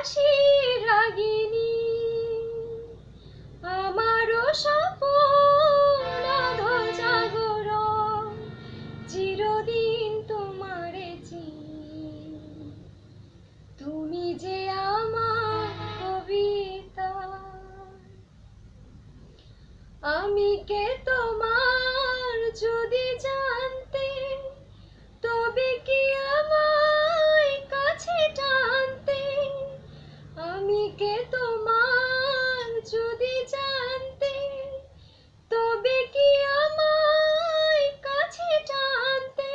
আমারও রাগিনী। আমারও স্বপন আধো জাগরণ চিরদিন তোমারে চিনি। তুমি যে আমার কবিতা, আমি কে তোমার যদি কে তোমার যদি জানতে, তবে কি আমায় কাছে টানতে?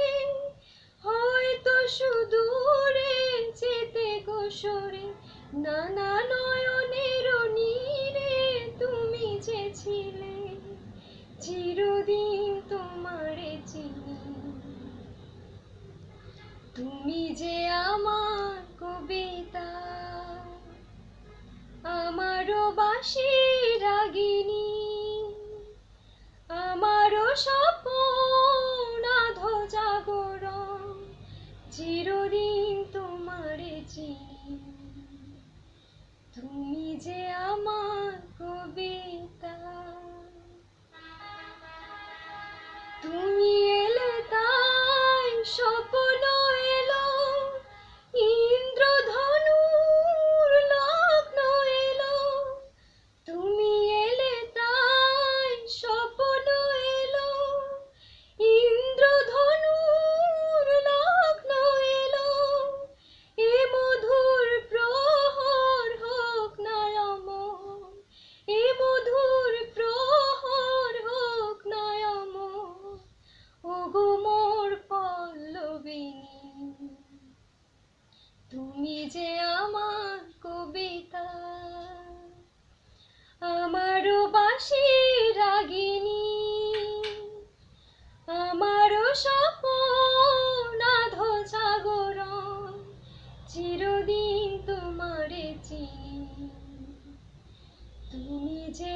হয়তো সুদূরে যেতে গোসরে, নানা নয়নের নীরে তুমি যে ছিলে চিরদিন তোমারে চিনি। তুমি যে আমার কবিতা বাসি রাগিনী আমারও স্বপন আধো জাগরণ চিরদিন তোমারে চিনি। তুমি যে আমার কবিতা তুমি আমারও স্বপন আধো জাগরণ চিরদিন তোমারে চিনি। তুমি যে